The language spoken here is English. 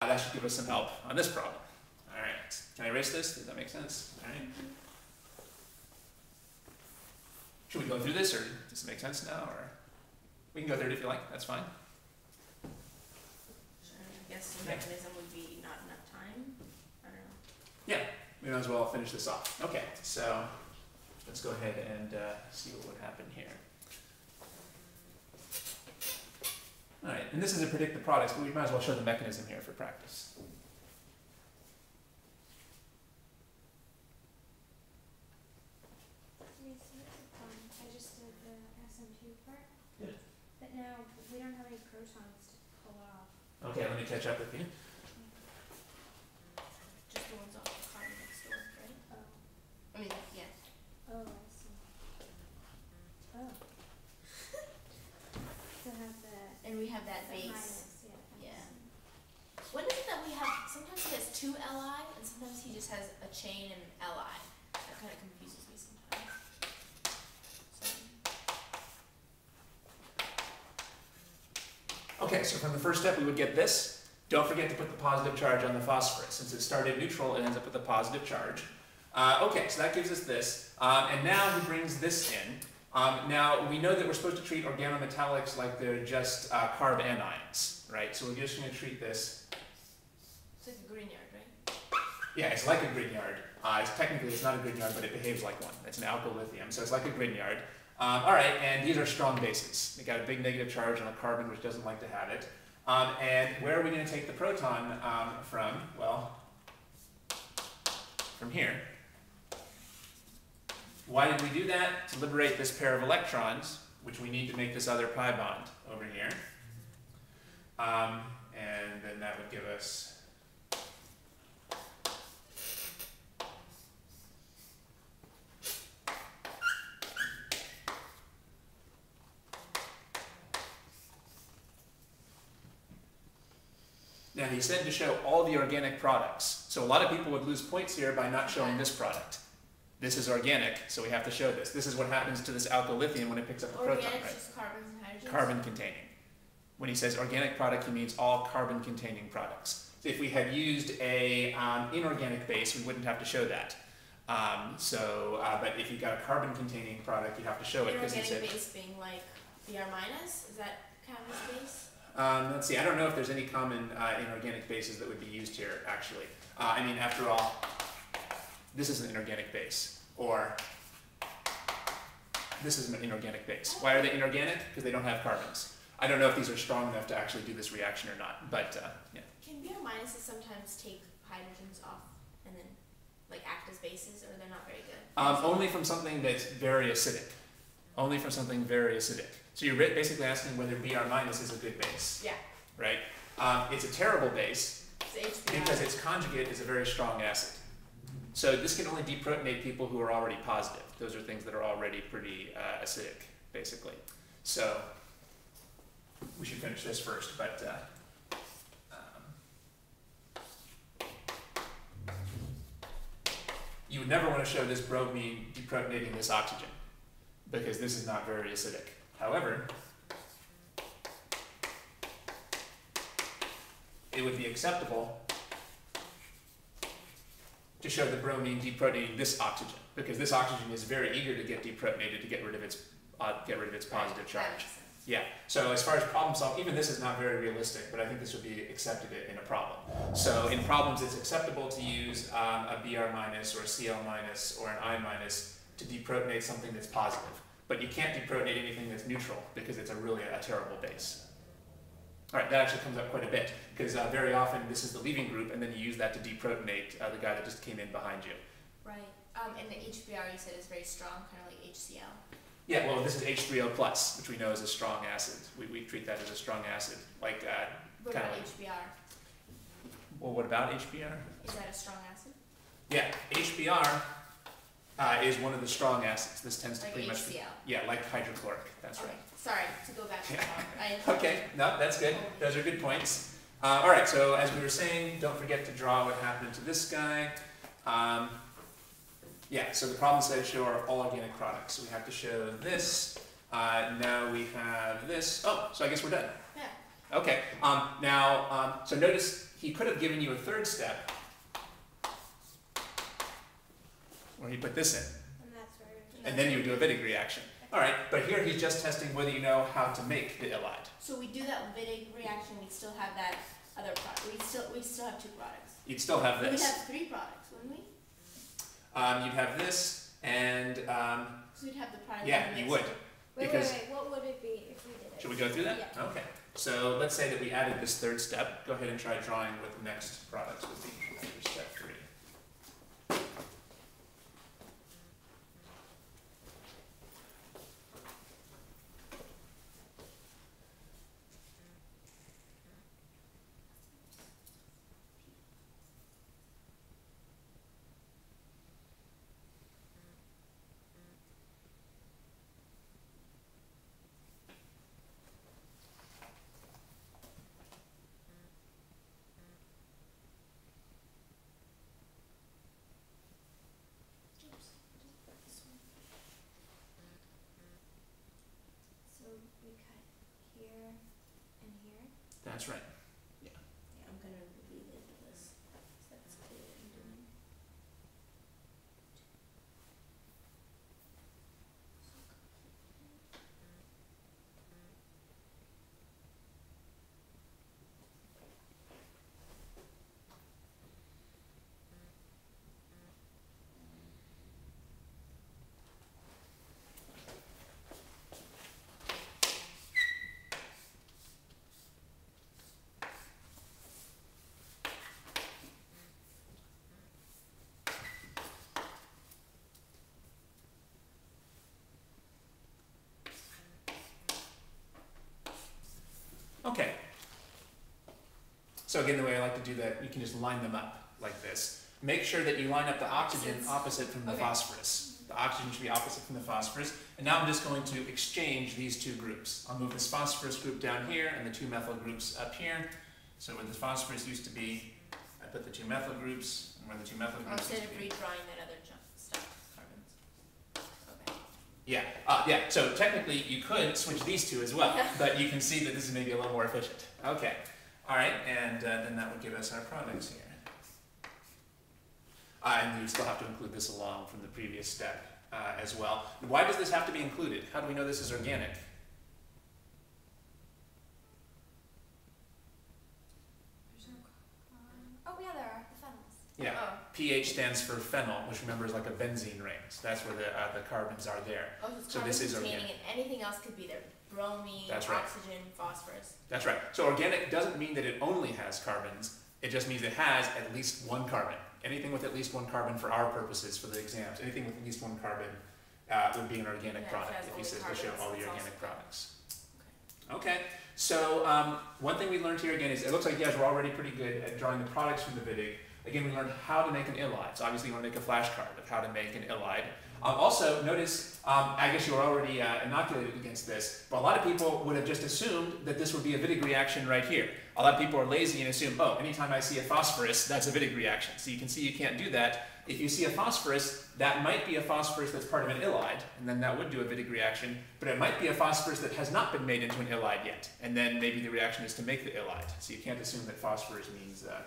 That should give us some help on this problem. All right, can I erase this? Does that make sense? All right. Should we go through this, or does it make sense now, or we can go through it if you like. That's fine. I guess the mechanism would be not enough time. I don't know. Yeah, we might as well finish this off. Okay, so let's go ahead and uh, see what would happen here. All right, and this is a predict the products, but we might as well show the mechanism here for practice. Yes, it's fine. I just did the SN2 part. Yeah. But now we don't have any protons to pull off. Okay, let me catch up with you. Just the ones off the carbon next door, right? Oh, I mean, yeah. oh, I see. Oh. So have the, And we have that the base. minus, yeah. I Yeah. see. What is it that we have? Sometimes he has two Li, and sometimes he just has a chain and Li. That kind of confuses me sometimes. So, Okay, so from the first step, we would get this. Don't forget to put the positive charge on the phosphorus. Since it started neutral, it ends up with a positive charge. Uh, okay, so that gives us this. Um, and now he brings this in. Um, now, we know that we're supposed to treat organometallics like they're just uh, carb anions, right? So we're just going to treat this. it's like a Grignard, right? Yeah, it's like a Grignard. Uh, it's, technically, it's not a Grignard, but it behaves like one. It's an alkylithium, so it's like a Grignard. Um, all right, and these are strong bases. They got a big negative charge on a carbon, which doesn't like to have it. Um, and where are we going to take the proton um, from? Well, from here. Why did we do that? To liberate this pair of electrons, which we need to make this other pi bond over here. Um, and then that would give us Now he said to show all the organic products. So a lot of people would lose points here by not showing this product. This is organic, so we have to show this. This is what happens to this alkyl lithium when it picks up a proton, right? carbons and hydrogens. Carbon containing. When he says organic product, he means all carbon containing products. So if we had used a um, inorganic base, we wouldn't have to show that. Um, so, uh, but if you've got a carbon containing product, you have to show it because he Inorganic said. base being like Br minus. Is that count as base? Um, let's see. I don't know if there's any common uh, inorganic bases that would be used here. Actually, uh, I mean, after all, this is an inorganic base, or this is an inorganic base. Why are they inorganic? Because they don't have carbons. I don't know if these are strong enough to actually do this reaction or not, but uh, yeah. Can Br minuses sometimes take hydrogens off and then like act as bases, or they're not very good? Um, only from something that's very acidic. Only from something very acidic. So you're basically asking whether Br minus is a good base, Yeah. right? Um, it's a terrible base, It's because its conjugate is a very strong acid. So this can only deprotonate people who are already positive. Those are things that are already pretty uh, acidic, basically. So we should finish this first, but uh, um, you would never want to show this bromine deprotonating this oxygen because this is not very acidic. However, it would be acceptable to show the bromine deprotonating this oxygen because this oxygen is very eager to get deprotonated to get rid of its uh, get rid of its positive charge. Yeah. So as far as problem solving, even this is not very realistic, but I think this would be accepted in a problem. So in problems, it's acceptable to use um, a Br minus or a Cl minus or an I minus to deprotonate something that's positive, but you can't deprotonate anything that's neutral because it's a really a terrible base. All right, that actually comes up quite a bit because uh, very often this is the leaving group, and then you use that to deprotonate uh, the guy that just came in behind you. Right. Um, and the HBr you said is very strong, kind of like HCl. Yeah, well, this is H3O plus, which we know is a strong acid. We, we treat that as a strong acid. Like, uh, What about like- HBr? well, what about HBr? Is that a strong acid? Yeah, HBr uh, is one of the strong acids. This tends to Like pretty much be, yeah, like hydrochloric. That's okay. right. Sorry to go back to the Yeah. Okay, no, that's good. Those are good points. Uh, all right, so as we were saying, don't forget to draw what happened to this guy. Um, yeah, so the problem said show our all organic products. So we have to show this. Uh, now we have this. Oh, so I guess we're done. Yeah. Okay. Um, now, um, so notice he could have given you a third step where you put this in, And and then you would do a Wittig reaction. All right, but here he's just testing whether you know how to make the ylide. So we do that Wittig reaction, we still have that other product, we still, we still have two products. You'd still have this. We'd have three products, wouldn't we? Um, you'd have this, and um, So we'd have the product. yeah, you would. Wait, Because- wait, wait, what would it be if we did it? Should we go through that? Yeah. Okay. So let's say that we added this third step. Go ahead and try drawing what the next products would be after step three. Oops, this one. So we cut here and here. That's right. Yeah, I'm gonna leave it at this, so that's clear what I'm doing. Okay. So again, the way I like to do that, you can just line them up like this. Make sure that you line up the oxygen opposite from the Okay. phosphorus. The oxygen should be opposite from the phosphorus. And now I'm just going to exchange these two groups. I'll move this phosphorus group down here and the two methyl groups up here. So where the phosphorus used to be, I put the two methyl groups, and where the two methyl groups instead of redrawing that other stuff, carbons. Okay. Yeah, uh, yeah, so technically you could switch these two as well, Yeah. but you can see that this is maybe a little more efficient. Okay, all right, and uh, then that would give us our products here. Uh, and you still have to include this along from the previous step uh, as well. Why does this have to be included? How do we know this is organic? No. Oh yeah, there are the phenols. Yeah, Oh, pH stands for phenol, which remember is like a benzene ring. So that's where the, uh, the carbons are there. oh, so So this is organic. and anything else could be there, bromine, That's right. oxygen, phosphorus. That's right. So organic doesn't mean that it only has carbons. It just means it has at least one carbon. Anything with at least one carbon for our purposes for the exams, anything with at least one carbon uh, would be an organic Yeah, product. If he says we'll show all the organic products. Okay. So um, one thing we learned here again is it looks like you guys were already pretty good at drawing the products from the Wittig. Again, we learned how to make an ylide. So obviously you want to make a flashcard of how to make an ylide. Um, also, notice, um, I guess you were already uh, inoculated against this, but a lot of people would have just assumed that this would be a Wittig reaction right here. A lot of people are lazy and assume, oh, anytime I see a phosphorus, that's a Wittig reaction. So you can see you can't do that. If you see a phosphorus, that might be a phosphorus that's part of an ylide, and then that would do a Wittig reaction, but it might be a phosphorus that has not been made into an ylide yet, and then maybe the reaction is to make the ylide. So you can't assume that phosphorus means uh,